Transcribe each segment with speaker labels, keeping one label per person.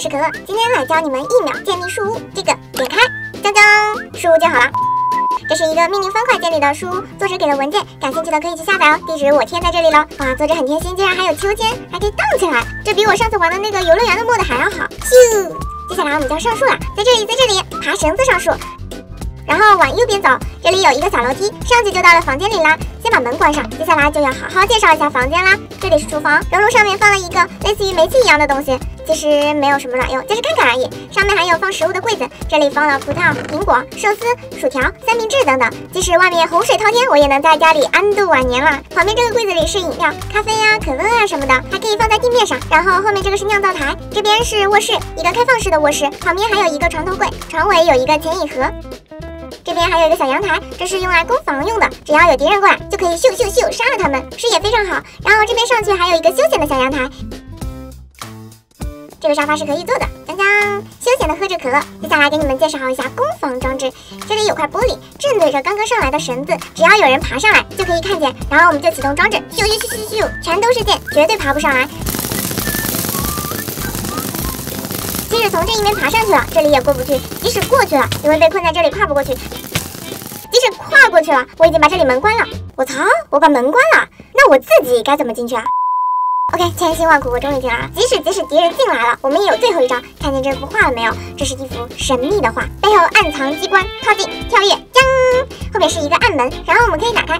Speaker 1: 是可乐，今天来教你们一秒建立树屋。这个点开，锵锵，树屋建好了。这是一个命令方块建立的书屋，作者给了文件，感兴趣的可以去下载哦。地址我贴在这里了。哇，作者很贴心，竟然还有秋千，还可以荡起来，这比我上次玩的那个游乐园的 mod 还要好。咻，接下来我们就要上树了，在这里，在这里爬绳子上树，然后往右边走，这里有一个小楼梯，上去就到了房间里啦。先把门关上，接下来就要好好介绍一下房间啦。这里是厨房，熔炉上面放了一个类似于煤气一样的东西。其实没有什么卵用，就是看看而已。上面还有放食物的柜子，这里放了葡萄、苹果、寿司、薯条、三明治等等。即使外面洪水滔天，我也能在家里安度晚年了。旁边这个柜子里是饮料，咖啡呀、可乐啊什么的，还可以放在地面上。然后后面这个是酿造台，这边是卧室，一个开放式的卧室，旁边还有一个床头柜，床尾有一个牵引盒。这边还有一个小阳台，这是用来攻防用的，只要有敌人过来，就可以咻咻咻杀了他们，视野非常好。然后这边上去还有一个休闲的小阳台。这个沙发是可以坐的，锵锵，休闲的喝着可乐。接下来给你们介绍一下攻防装置，这里有块玻璃，正对着刚刚上来的绳子，只要有人爬上来就可以看见，然后我们就启动装置，咻咻咻咻咻，全都是箭，绝对爬不上来。即使从这一面爬上去了，这里也过不去；即使过去了，也会被困在这里跨不过去。即使跨过去了，我已经把这里门关了。我操，我把门关了，那我自己该怎么进去啊？OK，千辛万苦，我终于进来了。即使即使敌人进来了，我们也有最后一招。看见这幅画了没有？这是一幅神秘的画，背后暗藏机关。靠近，跳跃，将！后面是一个暗门，然后我们可以打开，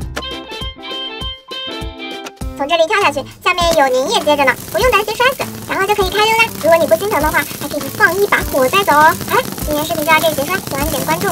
Speaker 1: 从这里跳下去，下面有粘液接着呢，不用担心摔死，然后就可以开溜啦。如果你不心疼的话，还可以放一把火再走哦。好了，今天视频就到这里结束，喜欢点关注。